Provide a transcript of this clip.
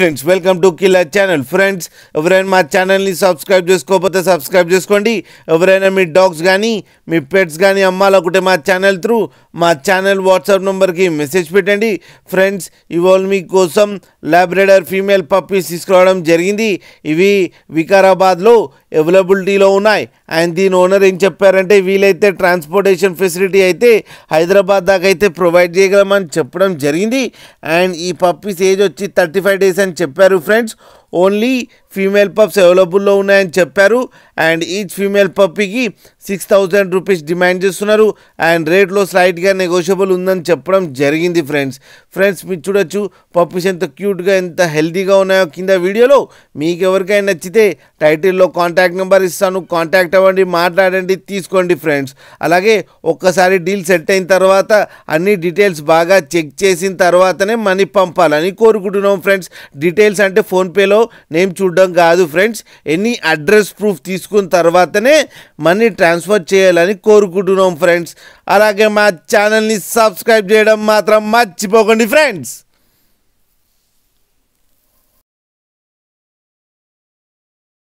Friends welcome to killer channel friends ఎవరైనా మా ఛానల్ని సబ్స్క్రైబ్ చేసుకోకపోతే సబ్స్క్రైబ్ చేసుకోండి. ఎవరైనా మీ డాగ్స్ కానీ మీ పెట్స్ కానీ అమ్మాలనుకుంటే మా ఛానల్ త్రూ మా ఛానల్ వాట్సాప్ నెంబర్కి మెసేజ్ పెట్టండి. ఫ్రెండ్స్ ఇవాళ మీకోసం లాబ్రేడర్ ఫీమేల్ పప్పీస్ తీసుకురావడం జరిగింది. ఇవి వికారాబాద్లో అవైలబిలిటీలో ఉన్నాయి. అండ్ దీని ఓనర్ ఏం చెప్పారంటే వీలైతే ట్రాన్స్పోర్టేషన్ ఫెసిలిటీ అయితే హైదరాబాద్ దాకా అయితే ప్రొవైడ్ చేయగలమని చెప్పడం జరిగింది. అండ్ ఈ పప్పీస్ ఏజ్ వచ్చి థర్టీ ఫైవ్ డేస్ అని చెప్పారు ఫ్రెండ్స్. ఓన్లీ ఫీమేల్ పప్స్ అవైలబుల్లో ఉన్నాయని చెప్పారు. అండ్ ఈచ్ ఫీమేల్ పప్పీకి సిక్స్ థౌజండ్ రూపీస్ డిమాండ్ చేస్తున్నారు. అండ్ రేట్లో స్లైట్గా నెగోషియబుల్ ఉందని చెప్పడం జరిగింది ఫ్రెండ్స్. ఫ్రెండ్స్ మీరు చూడొచ్చు పప్పీస్ ఎంత క్యూట్గా ఎంత హెల్తీగా ఉన్నాయో కింద వీడియోలో. మీకు ఎవరికైనా నచ్చితే టైటిల్లో కాంటాక్ట్ నెంబర్ ఇస్తాను. కాంటాక్ట్ అవ్వండి మాట్లాడండి తీసుకోండి ఫ్రెండ్స్. అలాగే ఒక్కసారి డీల్ సెట్ అయిన తర్వాత అన్ని డీటెయిల్స్ బాగా చెక్ చేసిన తర్వాతనే మనీ పంపాలని కోరుకుంటున్నాం ఫ్రెండ్స్. డీటెయిల్స్ అంటే ఫోన్పేలో నేమ్ చూడడం కాదు ఫ్రెండ్స్. ఎనీ అడ్రస్ ప్రూఫ్ తీసుకున్న తర్వాతనే మనీ ట్రాన్స్ఫర్ చేయాలని కోరుకుంటున్నాం ఫ్రెండ్స్. అలాగే మా ఛానల్ని సబ్స్క్రైబ్ చేయడం మాత్రం మర్చిపోకండి ఫ్రెండ్స్.